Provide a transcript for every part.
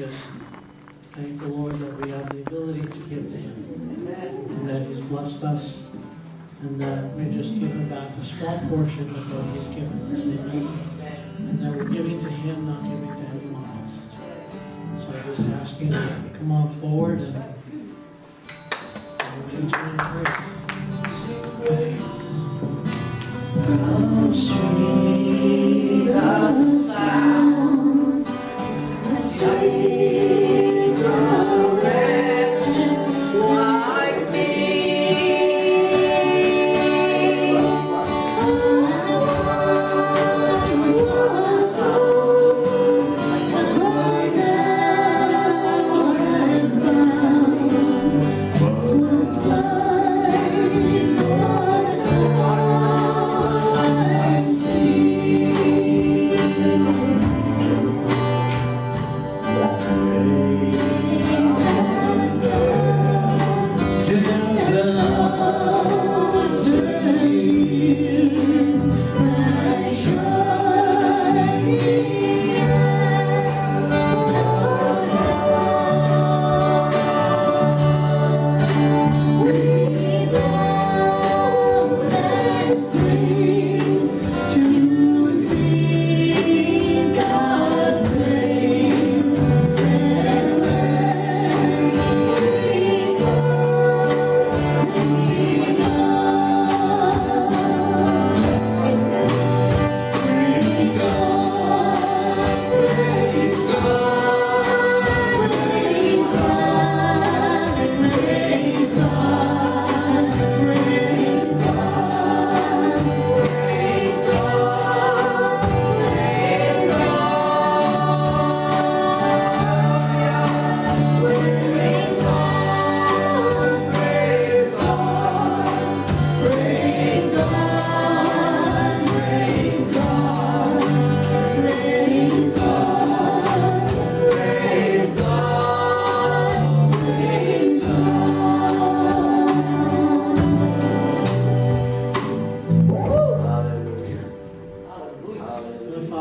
Just thank the Lord that we have the ability to give to Him. And that He's blessed us. And that we just Him back a small portion of what He's given us. Amen. And that we're giving to Him, not giving to anyone else. So I just ask you to come on forward and to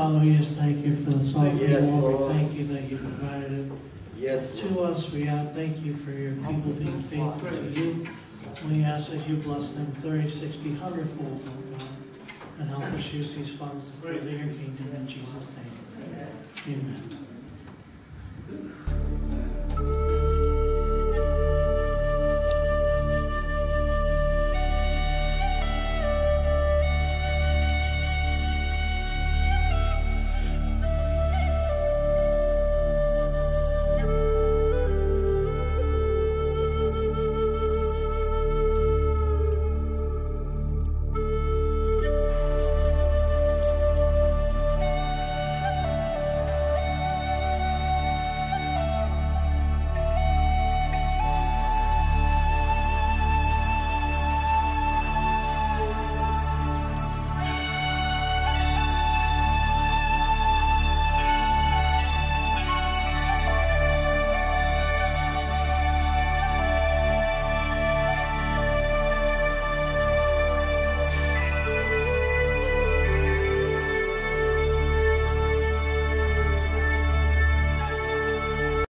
Father, we just thank you for this offering. Yes, Lord. Lord. We thank you that you provided it Yes, to us. We thank you for your people being faithful to you. We ask that you bless them 30, 60, 100 fold, Lord God, and help us use these funds to further your kingdom in Jesus' name. Amen.